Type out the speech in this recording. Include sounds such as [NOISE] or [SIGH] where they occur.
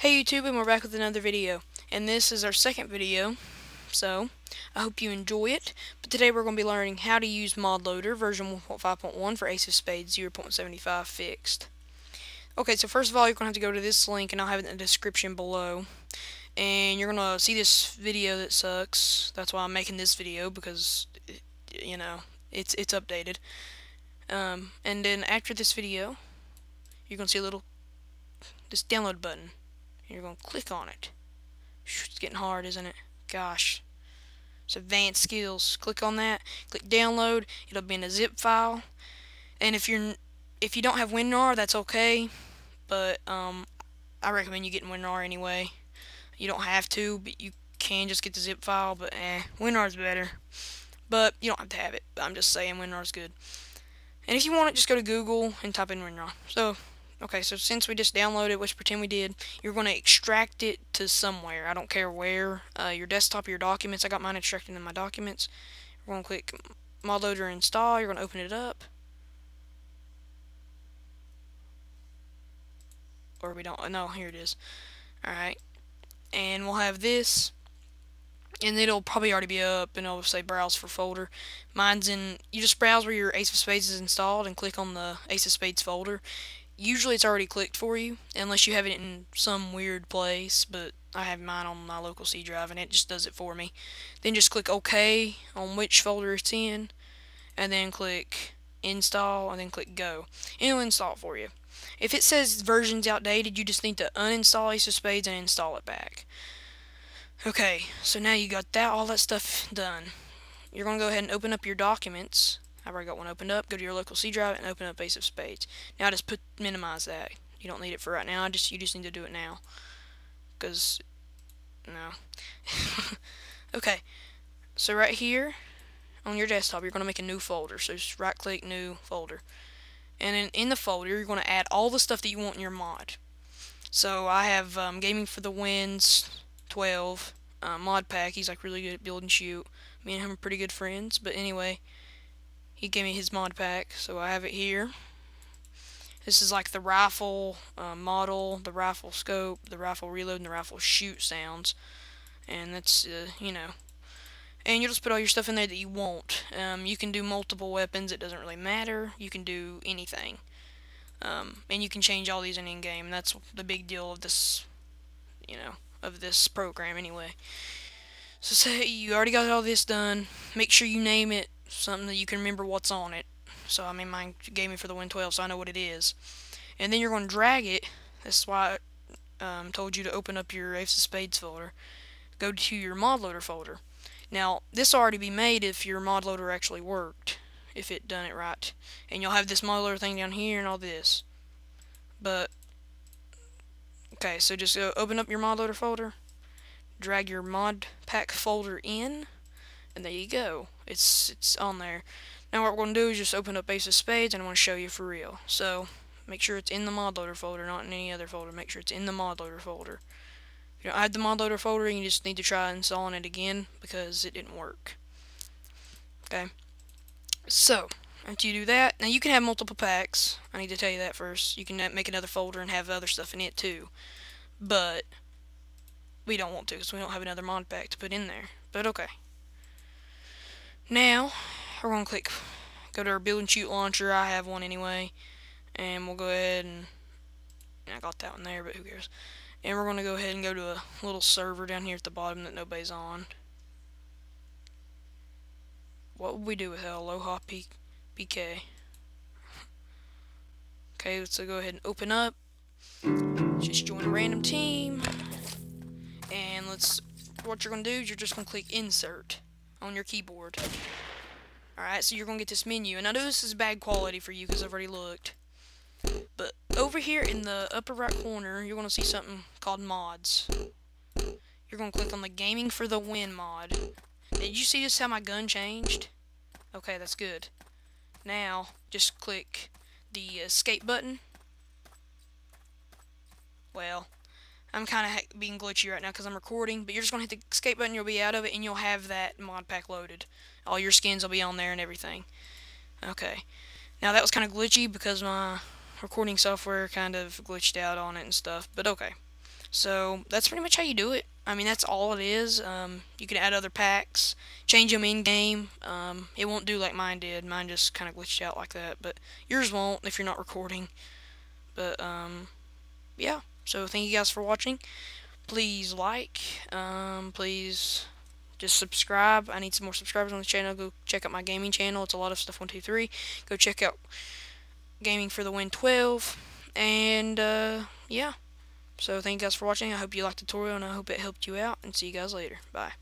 Hey YouTube and we're back with another video. And this is our second video so I hope you enjoy it. But today we're going to be learning how to use ModLoader version 1.5.1 for Ace of Spades 0.75 fixed. Okay so first of all you're going to have to go to this link and I'll have it in the description below. And you're going to see this video that sucks. That's why I'm making this video because you know it's it's updated. Um, and then after this video you're going to see a little this download button you're going to click on it. It's getting hard, isn't it? Gosh. It's advanced skills. Click on that. Click download. It'll be in a zip file. And if you're if you don't have WinRAR, that's okay. But um, I recommend you getting WinRAR anyway. You don't have to, but you can just get the zip file. But eh, WinRAR's better. But you don't have to have it. I'm just saying WinRAR's good. And if you want it, just go to Google and type in WinRAR. So Okay, so since we just downloaded, which pretend we did, you're going to extract it to somewhere. I don't care where. Uh, your desktop, your documents. I got mine extracted in my documents. We're going to click ModLoader Install. You're going to open it up. Or we don't. No, here it is. Alright. And we'll have this. And it'll probably already be up, and it'll say Browse for folder. Mine's in. You just browse where your Ace of Spades is installed and click on the Ace of Spades folder usually it's already clicked for you, unless you have it in some weird place, but I have mine on my local C drive and it just does it for me. Then just click OK on which folder it's in, and then click install, and then click go. And it'll install it for you. If it says version's outdated, you just need to uninstall Ace of Spades and install it back. Okay, so now you got that all that stuff done. You're going to go ahead and open up your documents I've already got one opened up. Go to your local C drive and open up Ace of Spades. Now just put minimize that. You don't need it for right now. I just you just need to do it now. Cause no. [LAUGHS] okay. So right here on your desktop, you're going to make a new folder. So just right click new folder. And then in the folder, you're going to add all the stuff that you want in your mod. So I have um, Gaming for the Wins 12, uh, Mod Pack. He's like really good at build and shoot. Me and him are pretty good friends. But anyway, he gave me his mod pack, so I have it here. This is like the rifle uh, model, the rifle scope, the rifle reload, and the rifle shoot sounds. And that's, uh, you know. And you'll just put all your stuff in there that you want. Um, you can do multiple weapons, it doesn't really matter. You can do anything. Um, and you can change all these in in-game. That's the big deal of this, you know, of this program anyway. So say you already got all this done. Make sure you name it something that you can remember what's on it. So, I mean, mine gave me for the Win 12, so I know what it is. And then you're going to drag it. That's why I um, told you to open up your Ace of Spades folder. Go to your mod loader folder. Now, this will already be made if your mod loader actually worked, if it done it right. And you'll have this mod loader thing down here and all this. But, okay, so just go open up your mod loader folder, drag your mod pack folder in, and there you go. It's it's on there. Now what we're going to do is just open up Ace of Spades and I want to show you for real. So make sure it's in the mod loader folder, not in any other folder. Make sure it's in the mod loader folder. If you don't have the mod loader folder, you just need to try installing it again because it didn't work. Okay. So, after you do that, now you can have multiple packs. I need to tell you that first. You can make another folder and have other stuff in it too. But, we don't want to because we don't have another mod pack to put in there. But okay. Now, we're going to click, go to our build and shoot launcher. I have one anyway. And we'll go ahead and, I got that one there, but who cares. And we're going to go ahead and go to a little server down here at the bottom that nobody's on. What would we do with Aloha P PK? [LAUGHS] Okay, let's go ahead and open up. Just join a random team. And let's, what you're going to do is you're just going to click insert on your keyboard. Alright, so you're going to get this menu. And I know this is bad quality for you because I've already looked. But over here in the upper right corner, you're going to see something called mods. You're going to click on the Gaming for the Win mod. Did you see just how my gun changed? Okay, that's good. Now, just click the escape button. Well, I'm kind of being glitchy right now because I'm recording, but you're just going to hit the escape button, you'll be out of it, and you'll have that mod pack loaded. All your skins will be on there and everything. Okay. Now that was kind of glitchy because my recording software kind of glitched out on it and stuff, but okay. So that's pretty much how you do it. I mean, that's all it is. Um, you can add other packs, change them in game. Um, it won't do like mine did. Mine just kind of glitched out like that, but yours won't if you're not recording. But um, yeah. So thank you guys for watching. Please like. Um, please just subscribe. I need some more subscribers on the channel. Go check out my gaming channel. It's a lot of stuff. One, two, three. Go check out Gaming for the Win 12. And uh, yeah. So thank you guys for watching. I hope you liked the tutorial and I hope it helped you out. And see you guys later. Bye.